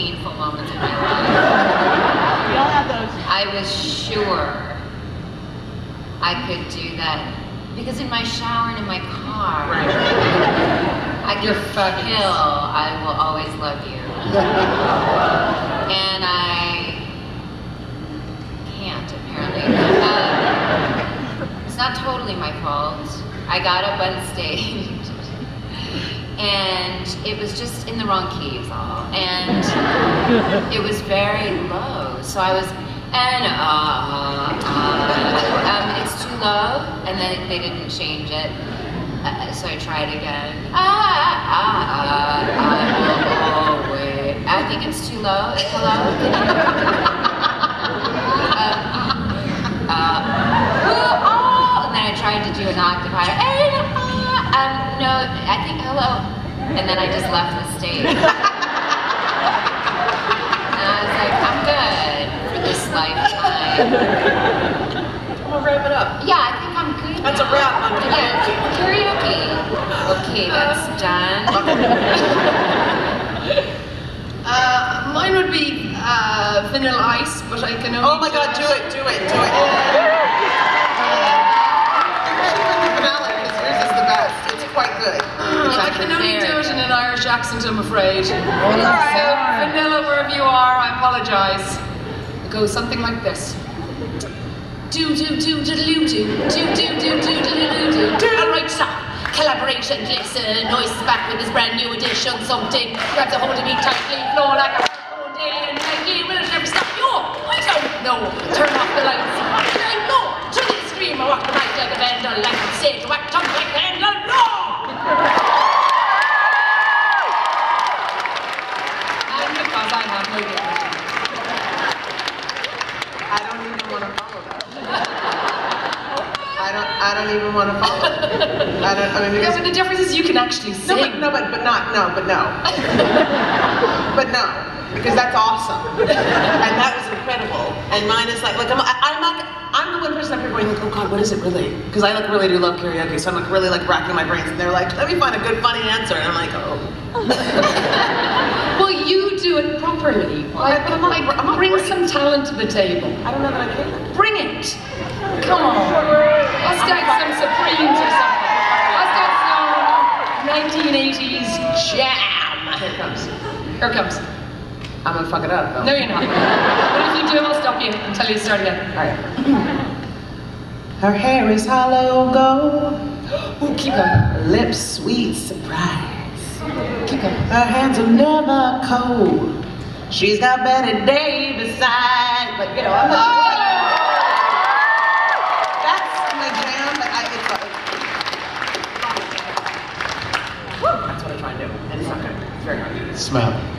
painful moments in my life. We all have those. I was sure I could do that because in my shower and in my car, I could feel I will always love you. and I can't apparently. Um, it's not totally my fault. I got up on stage and it was just in the wrong key is all. And it was very low. So I was and uh, uh, um, it's too low, and then they didn't change it. Uh, so I tried again. Ah, ah, ah, ah, oh, wait. I think it's too low. Hello? Can you? Um, uh, oh. And then I tried to do an octave higher. And, uh, um, no, I think hello. And then I just left the stage. And I was like, I'm good for this lifetime. I'm gonna wrap it up. Yeah, I think I'm good. That's a now. wrap on Yeah, karaoke. Okay, that's done. Uh, mine would be uh, Vanilla Ice, but I can only. Oh my god, do it, do it, do it. Finale, because yours is the best. It's quite good. I can only do it in an Irish accent, I'm afraid. Oh, so, alright. Vanilla, wherever you are, I apologise. It goes something like this. Do do do do do do do do do do do do do. Alright, stop. Collaboration, listen. Noise back with this brand new edition. Something grabs a hold of me tightly, flow like a phone alien. Like you will never stop. You, I don't know. Turn off the lights. I know. To the extreme, I walk the right like a vandal, like a stage, whack tongue like a handle. No. And because I have no dignity. I don't even want to follow that. I don't. Even want to follow. I don't. I mean, Yeah, because but the difference is you can actually no, but sing. no, but but not no, but no, but no, because that's awesome, and that was incredible. And mine is like, like I'm, I, I'm not. I'm the one person up here going, like, oh God, what is it really? Because I like really do love karaoke, so I'm like really like racking my brains, and they're like, let me find a good funny answer, and I'm like, oh. Well, you do it properly. Like, I'm not- like, I'm not bring some talent to the table. I don't know that I can. Bring it. Come on. Out some Supremes or something. Out some 1980s jam. Here it comes. Here it comes. I'm gonna fuck it up though. No, you're not. But if you do, I'll stop you and tell you to start again. All right. Her hair is hollow gold, Ooh, keep going. lips sweet surprise. Keep going. Her hands are never cold. She's got Betty Davis side, but you know I'm not. That's my jam, but I, it's like, that's what I try to do, and it's not good. It's very hard. Smell.